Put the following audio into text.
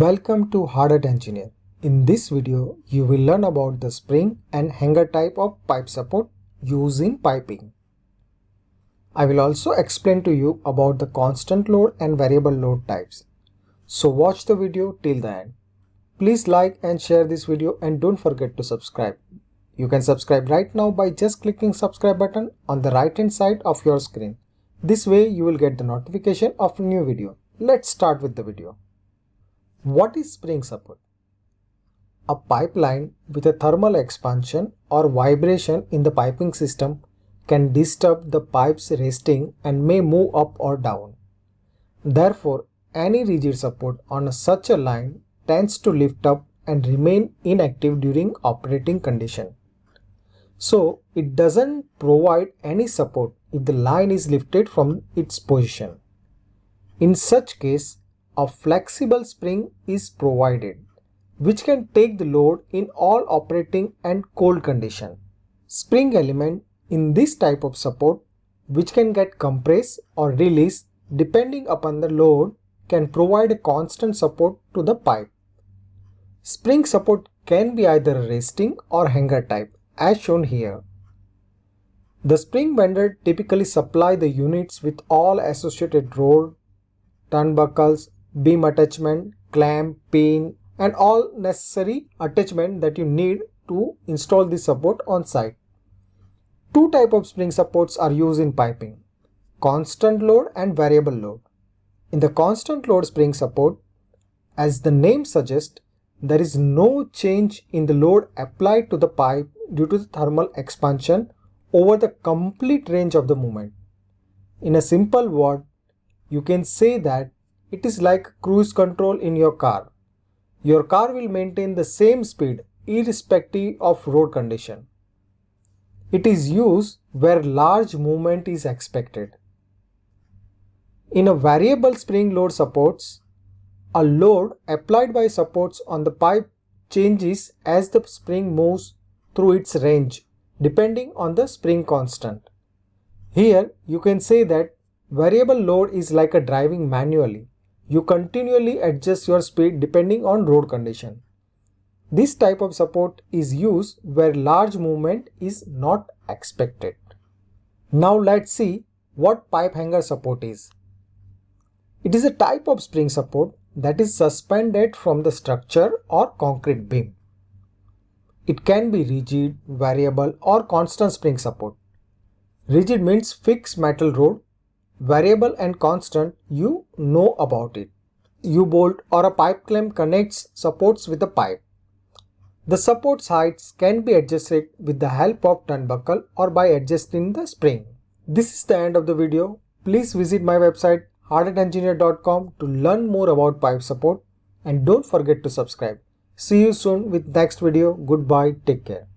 Welcome to Hardhat Engineer. In this video, you will learn about the spring and hanger type of pipe support used in piping. I will also explain to you about the constant load and variable load types. So watch the video till the end. Please like and share this video and don't forget to subscribe. You can subscribe right now by just clicking subscribe button on the right hand side of your screen. This way you will get the notification of new video. Let's start with the video. What is spring support? A pipeline with a thermal expansion or vibration in the piping system can disturb the pipe's resting and may move up or down. Therefore, any rigid support on such a line tends to lift up and remain inactive during operating condition. So, it doesn't provide any support if the line is lifted from its position. In such case, a flexible spring is provided which can take the load in all operating and cold condition. Spring element in this type of support which can get compressed or released depending upon the load can provide a constant support to the pipe. Spring support can be either resting or hanger type as shown here. The spring vendor typically supply the units with all associated rod, turnbuckles beam attachment, clamp, pin and all necessary attachment that you need to install the support on site. Two type of spring supports are used in piping, constant load and variable load. In the constant load spring support, as the name suggests, there is no change in the load applied to the pipe due to the thermal expansion over the complete range of the movement. In a simple word, you can say that it is like cruise control in your car. Your car will maintain the same speed irrespective of road condition. It is used where large movement is expected. In a variable spring load supports, a load applied by supports on the pipe changes as the spring moves through its range depending on the spring constant. Here you can say that variable load is like a driving manually. You continually adjust your speed depending on road condition. This type of support is used where large movement is not expected. Now let's see what pipe hanger support is. It is a type of spring support that is suspended from the structure or concrete beam. It can be rigid, variable or constant spring support. Rigid means fixed metal rod variable and constant, you know about it. U-bolt or a pipe clamp connects supports with the pipe. The supports heights can be adjusted with the help of turnbuckle or by adjusting the spring. This is the end of the video. Please visit my website hardhatengineer.com to learn more about pipe support and don't forget to subscribe. See you soon with next video. Goodbye. Take care.